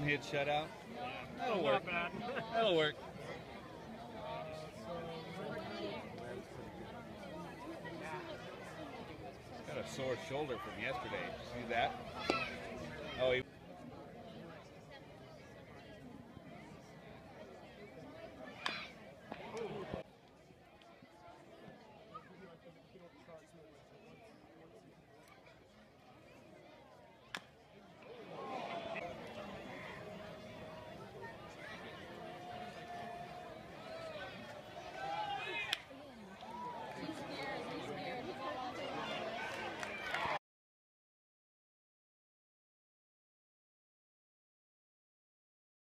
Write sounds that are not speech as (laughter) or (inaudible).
One hit shutout. That'll work. (laughs) That'll work. Got a sore shoulder from yesterday. See that? Oh, he